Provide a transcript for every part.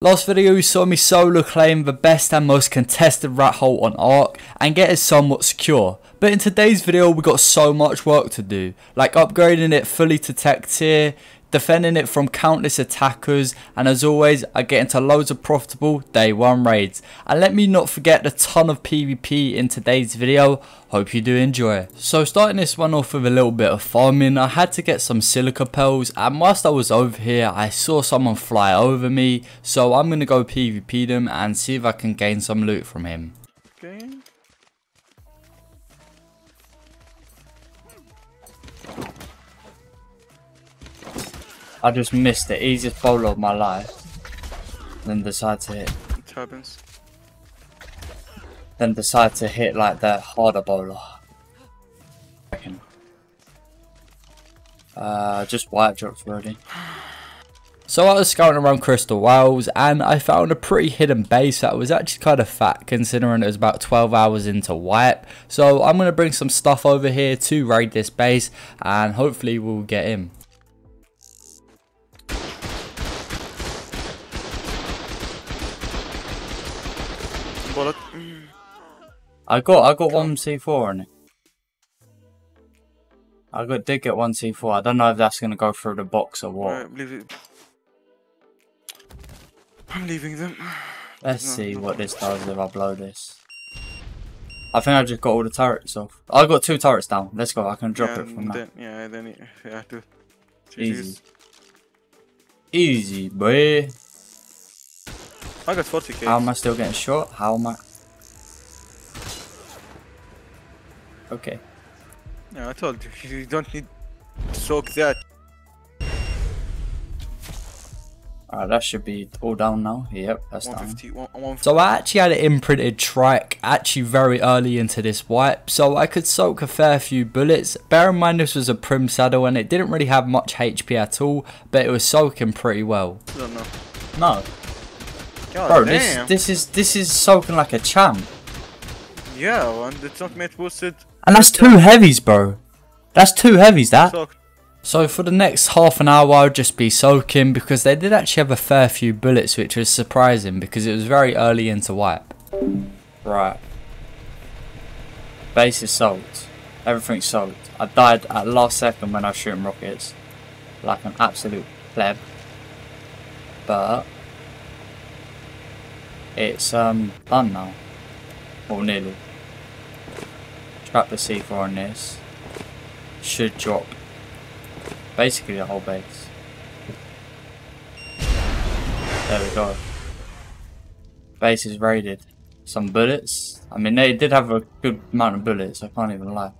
Last video you saw me solo claim the best and most contested rat hole on Ark and get it somewhat secure. But in today's video we got so much work to do, like upgrading it fully to tech tier, defending it from countless attackers and as always I get into loads of profitable day 1 raids. And let me not forget the ton of PvP in today's video, hope you do enjoy. So starting this one off with a little bit of farming, I had to get some silica pearls and whilst I was over here I saw someone fly over me so I'm going to go PvP them and see if I can gain some loot from him. I just missed the easiest bola of my life. Then decide to hit. It happens. Then decide to hit like the harder bola. Reckon. Uh, just white drops really. So I was scouting around Crystal Wells and I found a pretty hidden base that was actually kind of fat considering it was about 12 hours into wipe. So I'm going to bring some stuff over here to raid this base and hopefully we'll get in. I got I got one C4 on it. I got did get one C4. I don't know if that's gonna go through the box or what. Alright, leave it. I'm leaving them. Let's No, see no. what this does if I blow this. I think I just got all the turrets off. I got two turrets down. Let's go. I can drop yeah, it from there. Yeah, then it- yeah, do. Easy. Easy, boy. I got 40k. How am I still getting shot? How am I? Okay. yeah, I told you, you don't need to soak that. Alright, that should be all down now. Yep, that's down. 150, one- 150. So I actually had an imprinted trike actually very early into this wipe, so I could soak a fair few bullets. Bear in mind this was a prim saddle and it didn't really have much HP at all, but it was soaking pretty well. I. No, God bro, this damn. this is this is soaking like a champ, Yeah, and it's not mate boosted. And that's two heavies, bro. That's two heavies. That. So for the next half an hour I'll just be soaking because they did actually have a fair few bullets which was surprising because it was very early into wipe. Right. Base is soaked. Everything's soaked. I died at last second when I was shooting rockets. Like an absolute pleb. But it's um done now. Or nearly. Trap the C4 on this. Should drop basically the whole base. There we go. Base is raided. Some bullets. I mean, they did have a good amount of bullets. I can't even lie.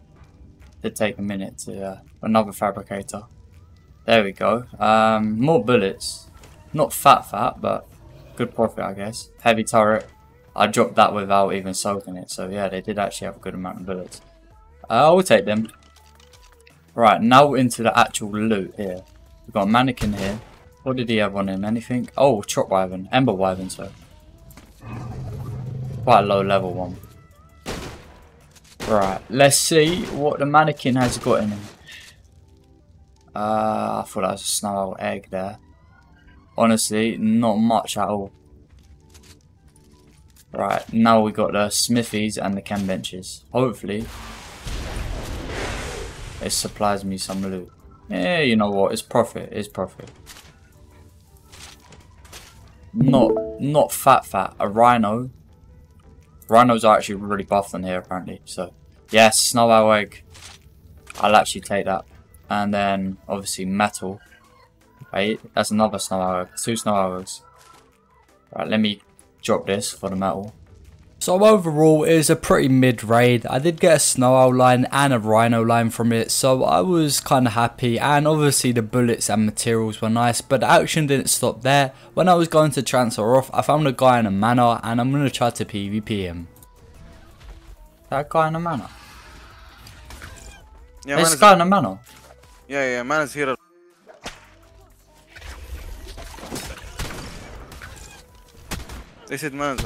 Did take a minute to uh, another fabricator. There we go. Um, more bullets. Not fat, fat, but good profit, I guess. Heavy turret. I dropped that without even soaking it. So yeah, they did actually have a good amount of bullets. Uh, I will take them. Right, now into the actual loot here. We've got a mannequin here. What did he have on him? Anything? Oh, chop wyvern. Ember wyvern, so. Quite a low level one. Right, let's see what the mannequin has got in him. Uh, I thought that was a snow egg there. Honestly, not much at all. Right, now we got the smithies and the chem benches. Hopefully, it supplies me some loot. Yeah, you know what? It's profit. It's profit. Not not fat fat. A rhino. Rhinos are actually really buff on here apparently. So yes, snow owl egg. I'll actually take that. And then obviously metal. Wait, that's another snow owl egg. Two snow owls. Right, let me drop this for the metal. So overall, it was a pretty mid raid. I did get a snow owl line and a rhino line from it, so I was kind of happy. And obviously, the bullets and materials were nice, but the action didn't stop there. When I was going to transfer off, I found a guy in a manor, and I'm gonna try to PvP him. That guy in a manor. Yeah, this guy in a manor. yeah, yeah, man is here. This is mad.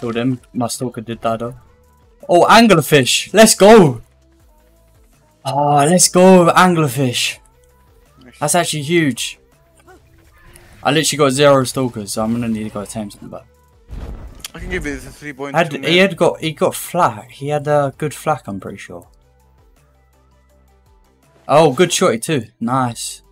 Killed him. Mastoka did that though. Oh, anglerfish! Let's go! Ah, oh, let's go, anglerfish. That's actually huge. I literally got zero stalkers, so I'm gonna need to go tame something. But I can give you this three point had, he had got he got flak. He had a good flak. I'm pretty sure. Oh, good shotty too. Nice.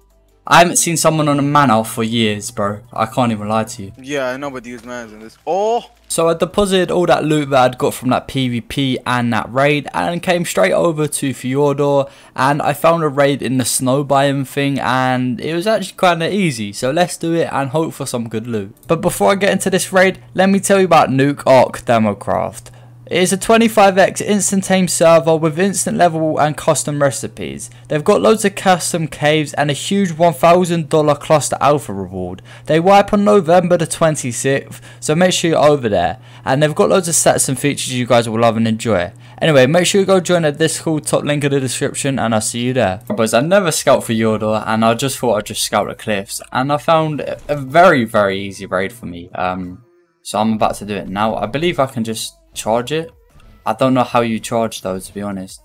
I haven't seen someone on a manor for years, bro. I can't even lie to you. Yeah, I know, but use mans in this. Oh! So I deposited all that loot that I'd got from that PvP and that raid and came straight over to Fjordur and I found a raid in the snow biome thing and it was actually kind of easy. So let's do it and hope for some good loot. But before I get into this raid, let me tell you about Nuke ARK Democraft. It is a 25x instant tame server with instant level and custom recipes. They've got loads of custom caves and a huge $1,000 cluster alpha reward. They wipe on November the 26th, so make sure you're over there. And they've got loads of sets and features you guys will love and enjoy. Anyway, make sure you go join the Discord, top link in the description, and I'll see you there. Boys, I never scout for Fjordur, and I just thought I'd just scout the cliffs. And I found a very, very easy raid for me. Um, so I'm about to do it now. I believe I can just charge it. I don't know how you charge though, to be honest.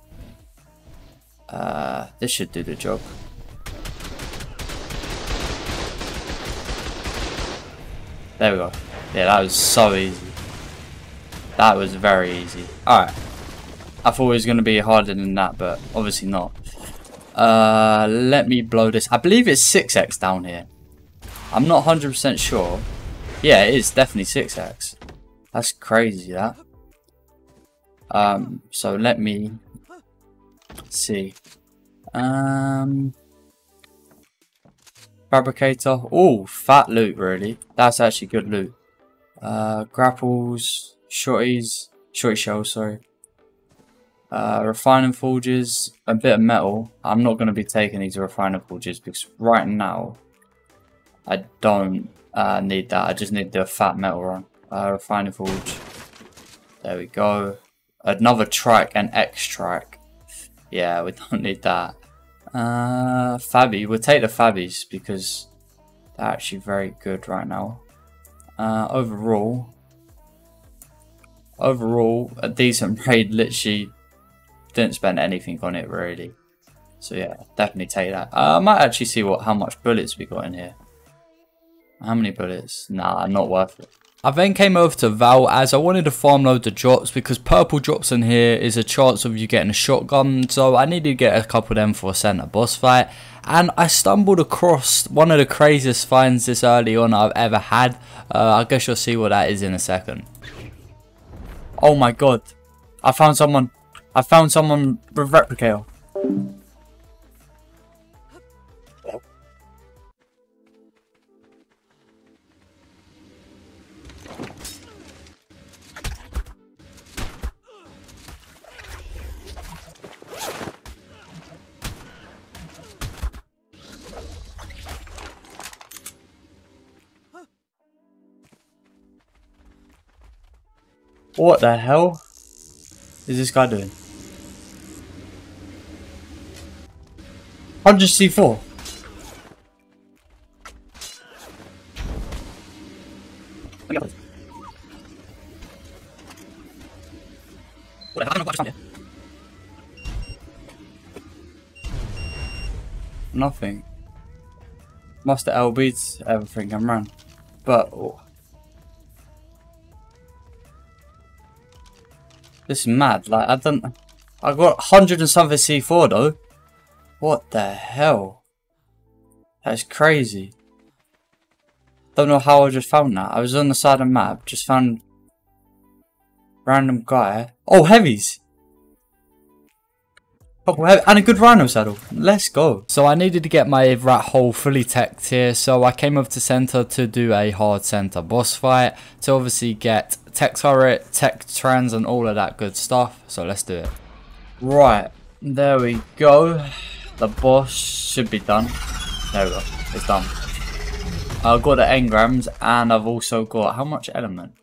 Uh, this should do the job. There we go. Yeah, that was so easy. That was very easy. Alright. I thought it was going to be harder than that, but obviously not. Uh, let me blow this. I believe it's 6x down here. I'm not 100% sure. Yeah, it is definitely 6x. That's crazy, that. Um, so let me see. Um, fabricator. Oh, fat loot, really. That's actually good loot. Uh, grapples, shorties, shorty shells, sorry. Uh, refining forges, a bit of metal. I'm not going to be taking these refining forges because right now I don't uh, need that. I just need the fat metal run. Uh, refining forge. There we go another track and X track. Yeah, we don't need that. Uh, Fabi, we'll take the Fabis because they're actually very good right now. Uh, overall, overall, a decent raid. Literally, didn't spend anything on it really. So yeah, definitely take that. Uh, I might actually see what how much bullets we got in here. How many bullets? Nah, not worth it. I then came over to Val as I wanted to farm loads of drops because purple drops in here is a chance of you getting a shotgun so I needed to get a couple of them for a center boss fight and I stumbled across one of the craziest finds this early on I've ever had. Uh, I guess you'll see what that is in a second. Oh my god. I found someone. I found someone with replicator. What the hell is this guy doing? 100 C4. Nothing. Must have LB'd everything and ran. But oh. This is mad. Like, I don't... I got 100 and something C4 though. What the hell? That's crazy. Don't know how I just found that. I was on the side of the map, just found random guy. Oh, heavies! And a good rhino saddle. Let's go. So I needed to get my rat hole fully teched here. So I came over to center to do a hard center boss fight to obviously get tech turret, tech trans and all of that good stuff. So let's do it. Right. There we go. The boss should be done. There we go. It's done. I've got the engrams and I've also got how much element?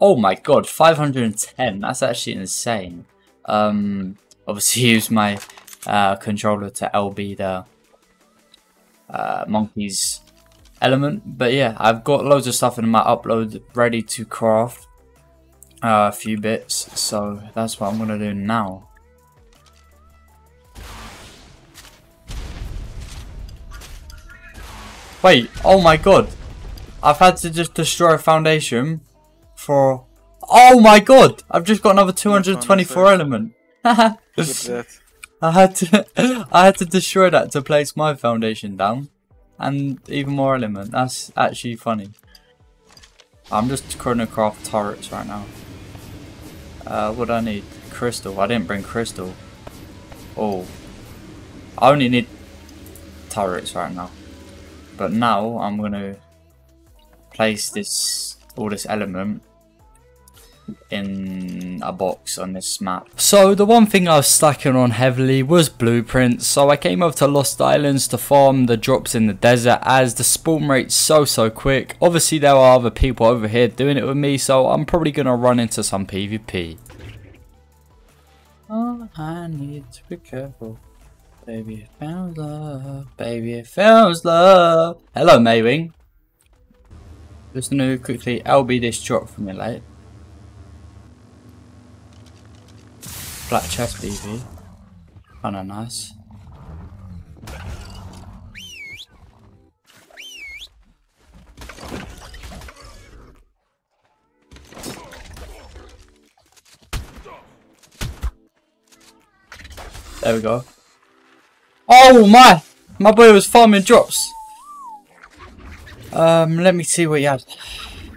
Oh my god, 510. That's actually insane. Um, obviously use my uh, controller to LB the uh, monkey's element. But yeah, I've got loads of stuff in my upload ready to craft. uh, a few bits, so that's what I'm gonna do now. Wait, oh my god. I've had to just destroy a foundation for... Oh my god! I've just got another 224 element. I had to I had to destroy that to place my foundation down. And even more element. That's actually funny. I'm just trying craft turrets right now. Uh, what do I need? Crystal. I didn't bring crystal. Oh. I only need turrets right now. But now I'm going to place this all this element in a box on this map. So the one thing I was stacking on heavily was blueprints. So I came over to Lost Islands to farm the drops in the desert as the spawn rate's so so quick. Obviously there are other people over here doing it with me so I'm probably going to run into some PvP. Oh, I need to be careful. Baby, it found love. Baby, it found love. Hello, Maewing. Just gonna quickly LB this drop from me, late. Black chest BB. No, nice. There we go. Oh my! My boy was farming drops. Um, let me see what he had.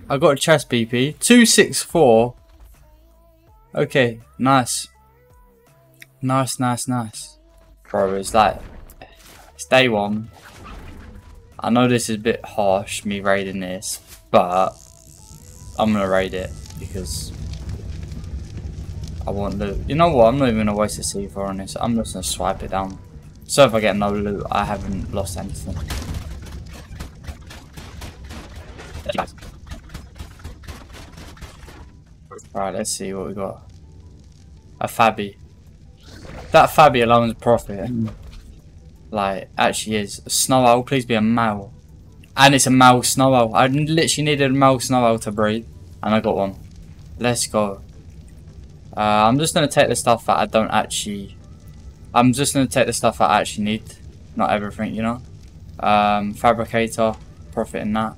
I got a chest BP. 264. Okay, nice. Nice, nice, nice. Bro, it's like, it's day one. I know this is a bit harsh, me raiding this, but I'm gonna raid it because I want loot. You know what? I'm not even gonna waste a C4 on this. I'm just gonna swipe it down. So if I get no loot, I haven't lost anything. Right, let's see what we got. A Fabi. That Fabi alone is profit. Mm. Like, actually is. A snow owl, please be a male. And it's a male snow owl. I literally needed a male snow owl to breed. And I got one. Let's go. Uh, I'm just going to take the stuff that I don't actually... I'm just going to take the stuff that I actually need. Not everything, you know. Um, fabricator. Profit in that.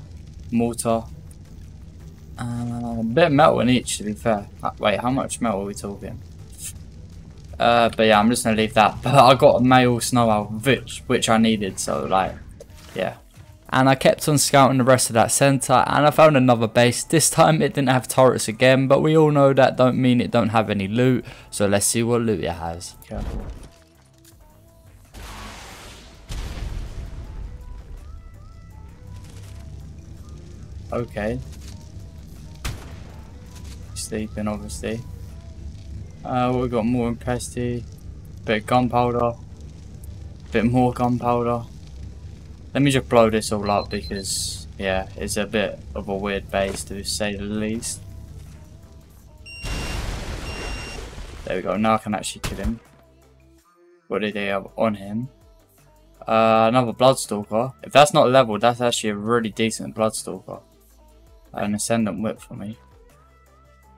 Mortar. Uh, a bit of metal in each, to be fair. Uh, wait, how much metal are we talking? Uh, but yeah, I'm just gonna leave that. But I got a male snow owl, which which I needed, so like, yeah. And I kept on scouting the rest of that centre, and I found another base. This time it didn't have turrets again, but we all know that don't mean it don't have any loot. So let's see what loot it has. Careful. Okay. Sleeping, obviously. Uh, we've got more empesty, bit of gunpowder, bit more gunpowder. Let me just blow this all up because, yeah, it's a bit of a weird base to say the least. There we go, now I can actually kill him. What did they have on him? Uh, another Bloodstalker. If that's not leveled, that's actually a really decent Bloodstalker. An Ascendant Whip for me.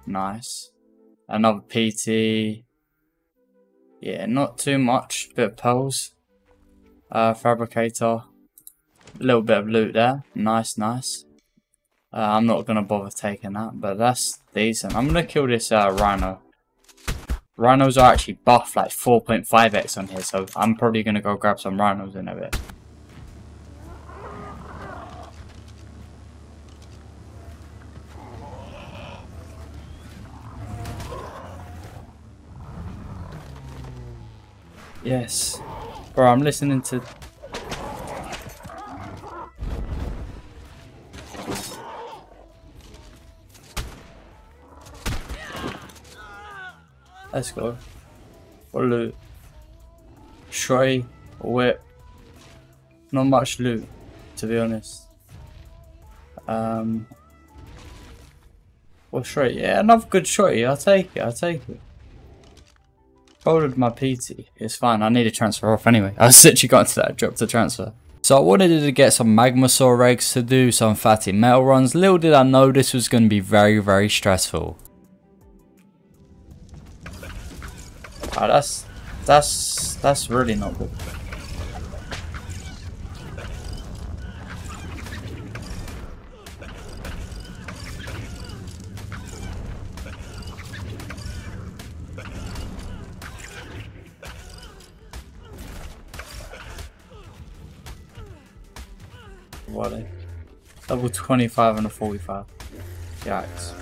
Nice another PT. Yeah, not too much. Bit of pearls. Uh, fabricator. A little bit of loot there. Nice, nice. Uh, I'm not going to bother taking that, but that's decent. I'm going to kill this uh, rhino. Rhinos are actually buff like 4.5x on here, so I'm probably going to go grab some rhinos in a bit. Yes. Bro, I'm listening to... Let's go. What loot? Shotty, whip. Not much loot, to be honest. Um... Well, shotty. Yeah, another good shotty. I'll take it. I'll take it. Folded my PT. It's fine, I need to transfer off anyway. I literally got into that dropped to transfer. So I wanted to get some Magmasaur eggs to do some fatty metal runs. Little did I know this was going to be very, very stressful. Oh, that's, that's, that's really not good. Double 25 and a 45. Yikes.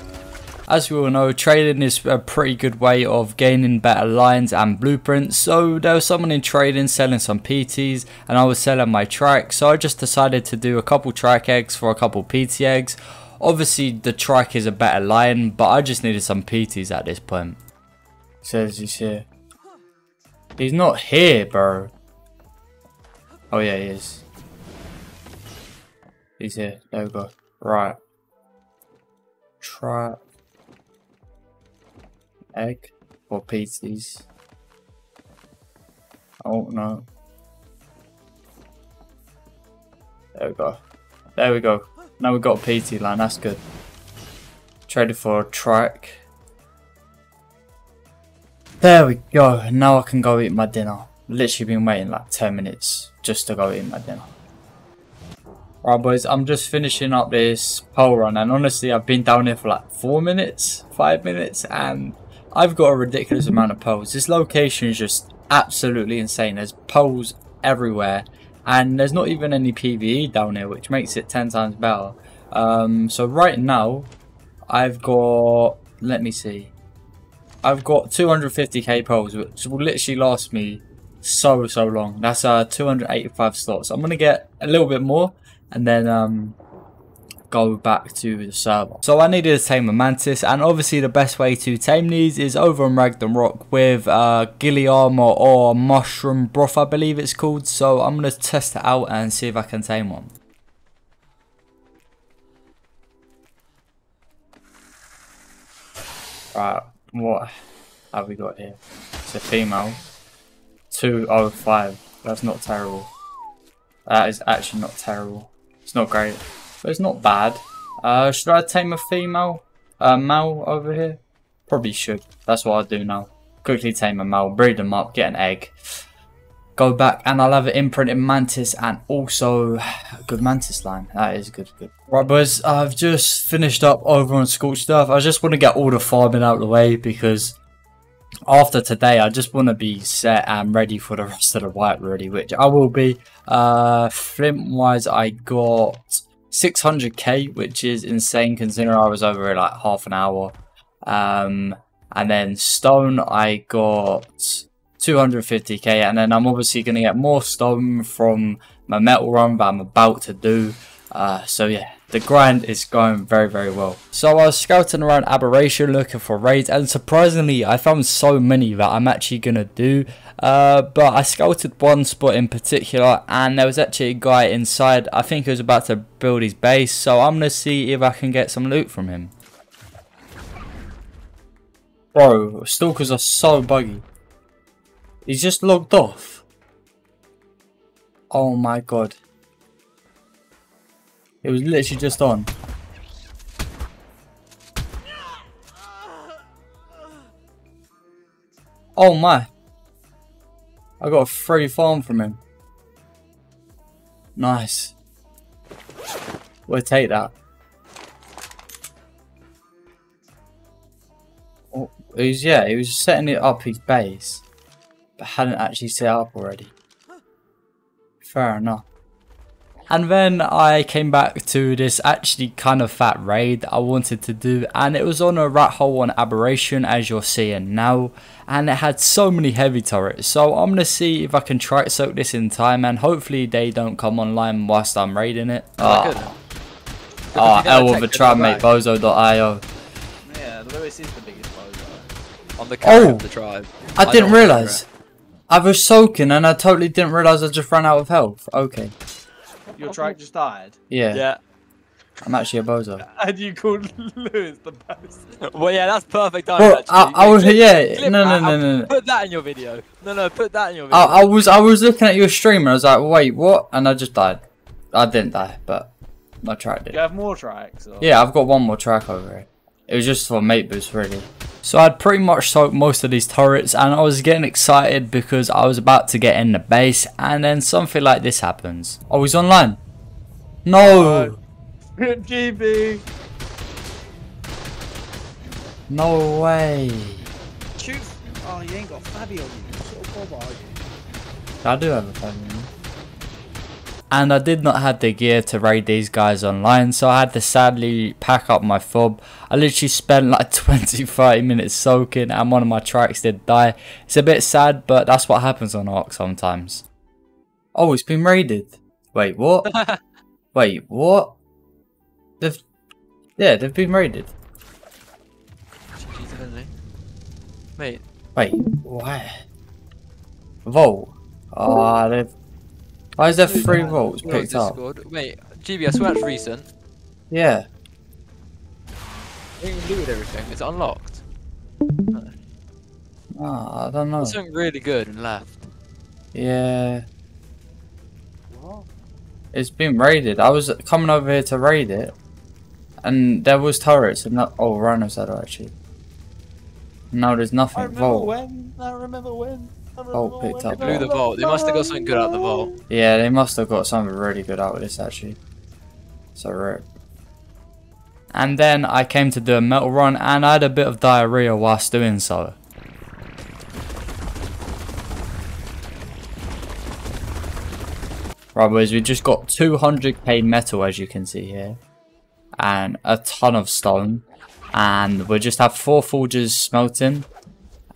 As we all know, trading is a pretty good way of gaining better lines and blueprints. So there was someone in trading selling some PTs and I was selling my trike. So I just decided to do a couple trike eggs for a couple PT eggs. Obviously the trike is a better line, but I just needed some PTs at this point. Says he's here. He's not here, bro. Oh yeah, he is. He's here. There we go. Right. Trike egg or PTs. Oh no. There we go. There we go. Now we've got a PT line, that's good. Traded for a track. There we go. Now I can go eat my dinner. Literally been waiting like 10 minutes just to go eat my dinner. Right boys, I'm just finishing up this pole run and honestly I've been down here for like 4 minutes, 5 minutes and I've got a ridiculous amount of poles. This location is just absolutely insane. There's poles everywhere and there's not even any PvE down here which makes it 10 times better. Um, so right now I've got, let me see, I've got 250k poles which will literally last me so so long. That's uh 285 slots. I'm gonna get a little bit more and then um go back to the server. So I needed to tame a mantis and obviously the best way to tame these is over on Rock with uh, Armor or Mushroom Broth I believe it's called. So I'm going to test it out and see if I can tame one. Right, what have we got here? It's a female. 205. That's not terrible. That is actually not terrible. It's not great. But it's not bad. Uh, should I tame a female? Uh, male over here? Probably should. That's what I'll do now. Quickly tame a male, breed them up, get an egg. Go back and I'll have an imprinted mantis and also a good mantis line. That is good, good. Right boys, I've just finished up over on Scorched Earth. I just want to get all the farming out of the way because after today I just want to be set and ready for the rest of the wipe really, which I will be. Uh, Flint wise I got 600k, which is insane considering I was over like half an hour. Um, and then stone, I got 250k, and then I'm obviously going to get more stone from my metal run that I'm about to do. Uh, so yeah, the grind is going very, very well. So I was scouting around Aberration looking for raids and surprisingly I found so many that I'm actually going to do. Uh, but I scouted one spot in particular and there was actually a guy inside. I think he was about to build his base so I'm going to see if I can get some loot from him. Bro, stalkers are so buggy. He's just logged off. Oh my god. It was literally just on. Oh my. I got a free farm from him. Nice. We'll take that. Oh, he's, yeah, he was setting it up his base, but hadn't actually set up already. Fair enough. And then I came back to this actually kind of fat raid that I wanted to do and it was on a rat hole on aberration as you're seeing now and it had so many heavy turrets so I'm going to see if I can try to soak this in time and hopefully they don't come online whilst I'm raiding it. Oh, oh L with a trap mate bozo.io. Yeah, Lewis is the biggest bozo. On the oh, of the tribe. I, I didn't realise. I was soaking and I totally didn't realise I just ran out of health. Okay. Your track just died? Yeah. Yeah. I'm actually a bozo. And you called Lewis the bozo. Well, yeah, that's perfect. Well, I, I was, yeah, no, no, no, no, no. Put that in your video. No, no, put that in your video. I, I was, I was looking at your stream and I was like, wait, what? And I just died. I didn't die, but I tried it. You have more tracks? Or? Yeah, I've got one more track over here. It was just for mate boost, really. So I'd pretty much soaked most of these turrets and I was getting excited because I was about to get in the base and then something like this happens. Oh, he's online. No! GB. No way. Shoot. Oh, you ain't got Fabio. You sort of bob, are you? I do have a family. And I did not have the gear to raid these guys online, so I had to sadly pack up my fob. I literally spent like 20 30 minutes soaking, and one of my tracks did die. It's a bit sad, but that's what happens on Ark sometimes. Oh, it's been raided. Wait, what? Wait, what? They've. Yeah, they've been raided. Mate, Wait, why? Vault. Ah, they've. Why is there three vaults picked up? Wait, GB, I swear it's recent. Yeah. You can looted everything. It's unlocked. Ah, I don't know. There's something really good and left. Yeah. It's been raided. I was coming over here to raid it, and there was turrets and not. Oh, Rhino Saddle actually. No, there's nothing. I nothing. remember Vault. when. I remember when. Oh, picked up. Blew the vault. They must have got something good out of the vault. Yeah, they must have got something really good out of this actually. So rip. And then I came to do a metal run, and I had a bit of diarrhea whilst doing so. Right boys, we just got 200k metal as you can see here. And a ton of stone. And we'll just have four forges smelting.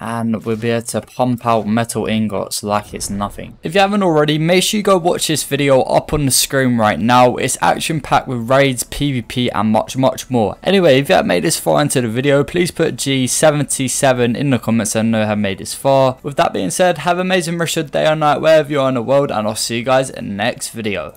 And we'll be able to pump out metal ingots like it's nothing. If you haven't already, make sure you go watch this video up on the screen right now. It's action packed with raids, PvP and much much more. Anyway, if you have made this far into the video, please put G77 in the comments and know have made this far. With that being said, have an amazing rest of the day or night wherever you are in the world and I'll see you guys in the next video.